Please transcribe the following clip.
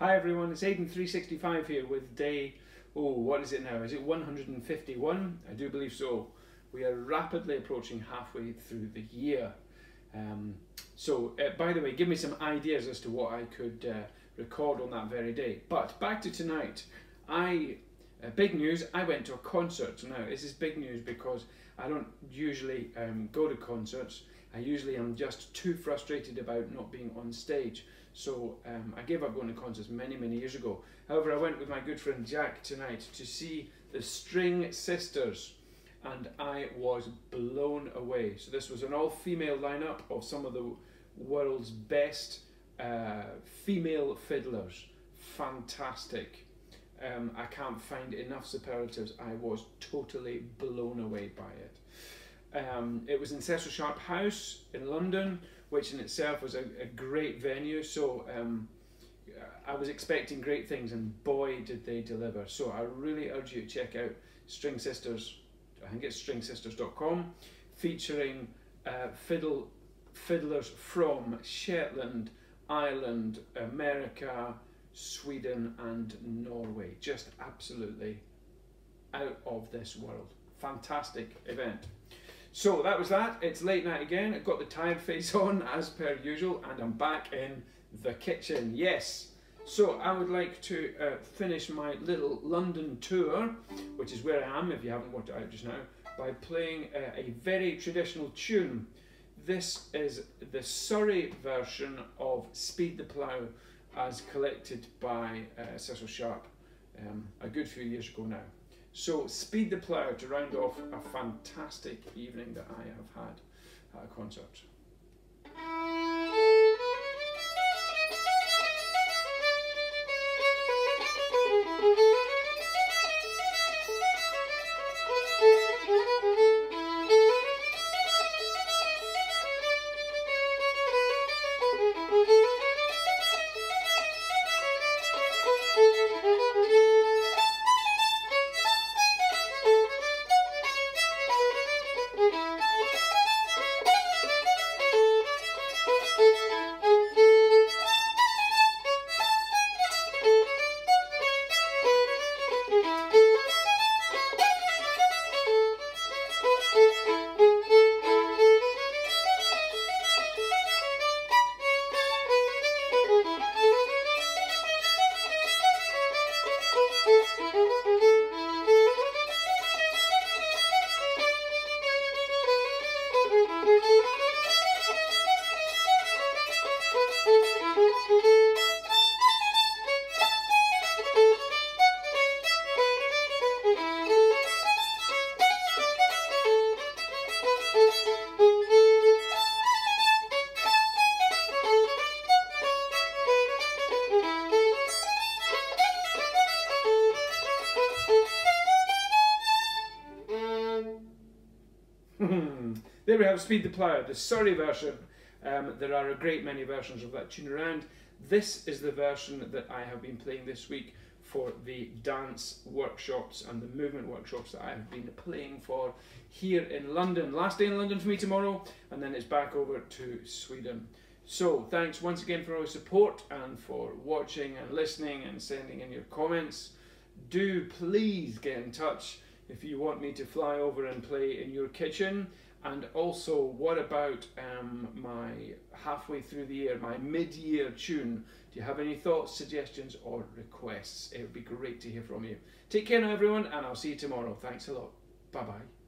Hi everyone, it's Aidan365 here with day, oh, what is it now? Is it 151? I do believe so. We are rapidly approaching halfway through the year. Um, so, uh, by the way, give me some ideas as to what I could uh, record on that very day. But back to tonight. I, uh, big news, I went to a concert. Now, this is big news because I don't usually um, go to concerts. I usually am just too frustrated about not being on stage. So um, I gave up going to concerts many, many years ago. However, I went with my good friend Jack tonight to see the String Sisters and I was blown away. So this was an all-female lineup of some of the world's best uh, female fiddlers. Fantastic. Um, I can't find enough superlatives. I was totally blown away by it. Um, it was in Cecil Sharp House in London, which in itself was a, a great venue. So um, I was expecting great things, and boy, did they deliver. So I really urge you to check out String Sisters. I think it's stringsisters.com, featuring uh, fiddle fiddlers from Shetland, Ireland, America, Sweden, and Norway. Just absolutely out of this world. Fantastic event. So that was that. It's late night again. I've got the tired face on as per usual, and I'm back in the kitchen. Yes. So I would like to uh, finish my little London tour, which is where I am if you haven't worked it out just now, by playing uh, a very traditional tune. This is the Surrey version of Speed the Plough as collected by uh, Cecil Sharp um, a good few years ago now. So Speed the Plough to round off a fantastic evening that I have had at a concert. Hmm. there we have Speed the Plough, the Surrey version. Um, there are a great many versions of that tune around. This is the version that I have been playing this week for the dance workshops and the movement workshops that I have been playing for here in London. Last day in London for me tomorrow, and then it's back over to Sweden. So thanks once again for all your support and for watching and listening and sending in your comments. Do please get in touch if you want me to fly over and play in your kitchen. And also, what about um, my halfway through the year, my mid-year tune? Do you have any thoughts, suggestions, or requests? It would be great to hear from you. Take care now, everyone, and I'll see you tomorrow. Thanks a lot. Bye-bye.